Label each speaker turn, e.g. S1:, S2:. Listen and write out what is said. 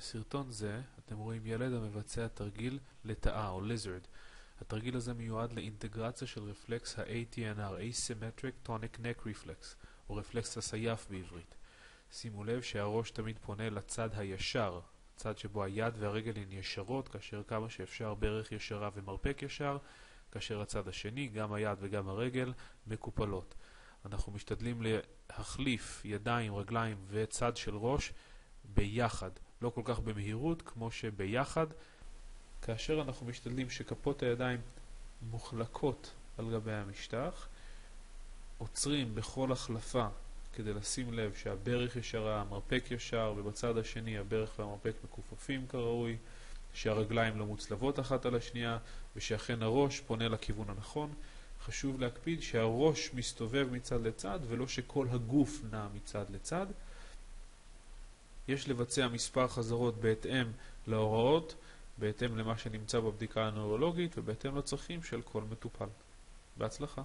S1: בסרטון זה אתם רואים ילד המבצע תרגיל לטאה או lizard. התרגיל הזה מיועד לאינטגרציה של רפלקס ה-ATNR, Asymmetric Tonic Neck Reflex, או רפלקס הסייף בעברית. שימו לב שהראש תמיד פונה לצד הישר, צד שבו היד והרגל הן ישרות, כאשר כמה שאפשר ברך ישרה ומרפק ישר, כאשר הצד השני, גם היד וגם הרגל, מקופלות. אנחנו משתדלים להחליף ידיים, רגליים וצד של ראש ביחד, לא כל כך במהירות כמו שביחד, כאשר אנחנו משתדלים שכפות הידיים מוחלקות על גבי המשטח, עוצרים בכל החלפה כדי לשים לב שהברך ישרה, המרפק ישר, ובצד השני הברך והמרפק מכופפים כראוי, שהרגליים לא מוצלבות אחת על השנייה, ושאכן הראש פונה לכיוון הנכון. חשוב להקפיד שהראש מסתובב מצד לצד ולא שכל הגוף נע מצד לצד. יש לבצע מספר חזרות בהתאם להוראות, בהתאם למה שנמצא בבדיקה הנוירולוגית ובהתאם לצרכים של כל מטופל. בהצלחה.